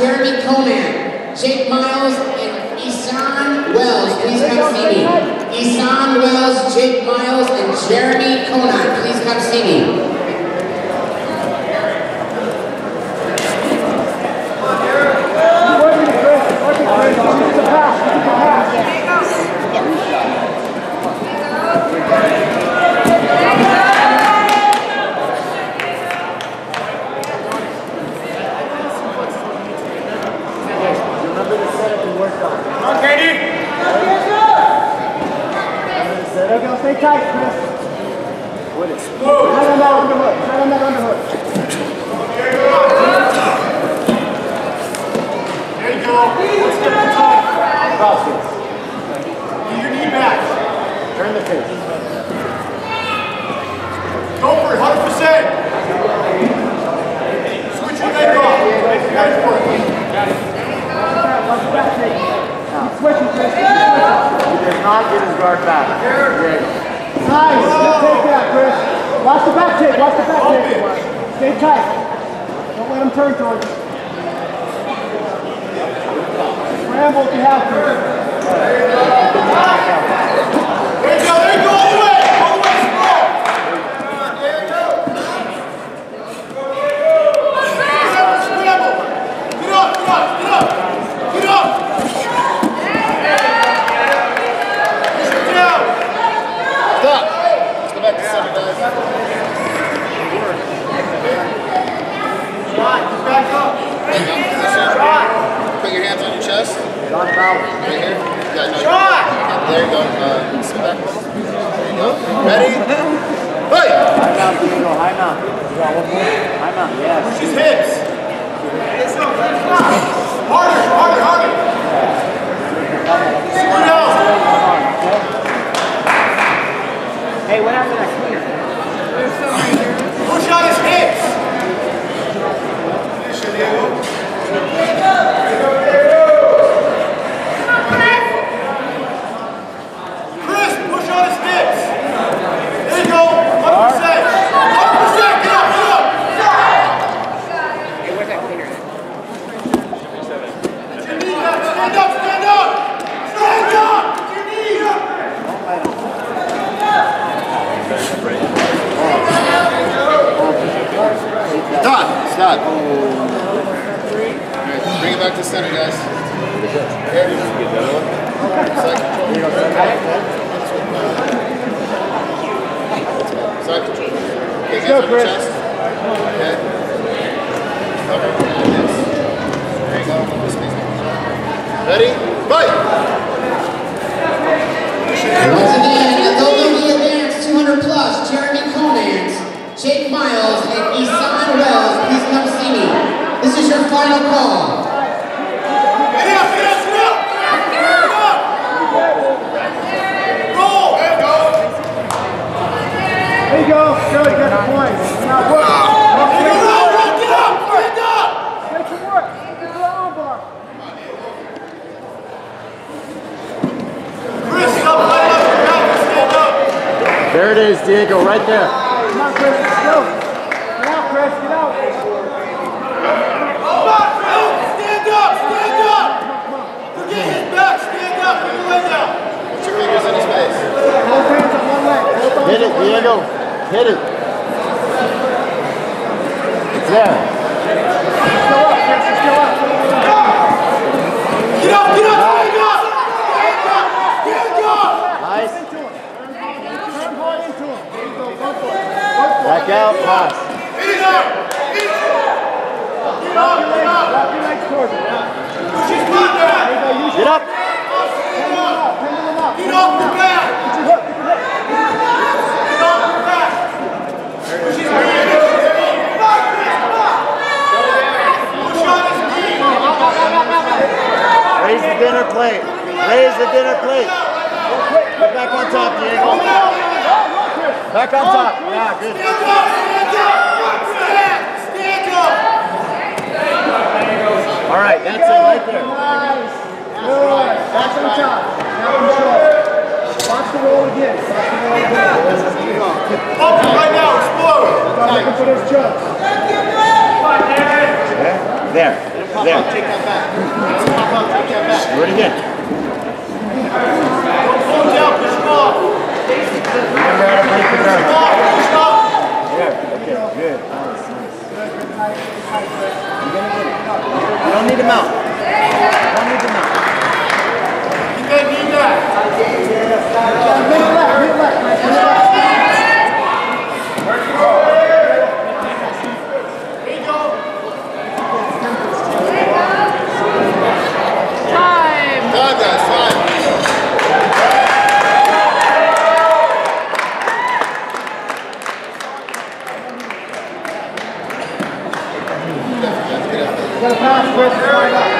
Jeremy Conan, Jake Miles, and Isan Wells. Please come see me. Isan Wells, Jake Miles, and Jeremy Conan. Please come see me. Tight, Chris. What is? Move. Tight on that underhook. Tight on that underhook. There you go. You. Let's get the top. Cross it. Get your knee back. Turn the face. Go for it, 100%. Switch your leg off. Nice work. Switching, Chris. He does not get his guard back. There. Nice. Good take that, Chris. Watch the back kick. Watch the back kick. Stay tight. Don't let him turn towards you. Scramble if you have to. There you go. There you go. All the way. All the way. Small. There you go. Scramble. Get up. Get up. Get up. Get up. Stop. Let's go back to center, guys. Back up. Put your hands on your chest. John Fowler. Right here. Yeah, no, Shot! There you go. Uh, sit back. There you go. Ready? Fight! High mount, Diego. High mount. You got one more? High mount, yes. Push his hips. Harder, harder, harder. Slow down. Hey, what happened to that cleaner? Push on his hips. Finish it, Diego. Chris, push on his hips. There you go. 100%. 100%. Get up, get up. Hey, where's that cleaner? Get your knees up. Stand up, stand up. Stand up. Get your knees up. All right, bring it back to center, guys. Side control. Side control. Okay, go, Chris. chest. Okay. There you go. Ready? Fight! Once again, at the Olympia Advanced 200 plus, Jeremy Conant, Jake Miles, and Isan Wells, please come see me. This is your final call. Get up, get up, get up. Get up. Roll. There you go. There you go. Good, good point. Now work. Get up, get up, stand up. Get some work. Get the arm bar. Chris, stop letting up your back. Stand up. There it is, Diego, right there. Come on, Chris, let's go. Get out, Chris, get out. Come on, Chris. Stand up, stand up. Forget his back, stand up, put your leg out. Put your fingers in his face. Both hands on one leg. Both arms Hit it, on one leg. Diego. Hit it. It's there. Still up, you're still up. Get up, get up, up. Up, stand up. Nice. Turn hard into him. Back out, pass. Hit it up. Hit it up. Get up, get up. Wrap your legs towards it. Butt down. There Get up. Pendulum up, pendulum up. Get back. Get your hook, get your hook. Get off your back. Push his knee. Come on, Chris, come on. Push on his knee. Raise the dinner plate. Raise the dinner plate. Get back on top, Diego. Back on top. Yeah, good. Stand up, stand up. Stand, stand up. All right, that's it right there. Nice. Back on top. Now control. Watch the roll again. Watch the roll again. Pump it right now. Explode. Start looking for those jumps. There. pop There. Up, take that Get a pass, for Chris.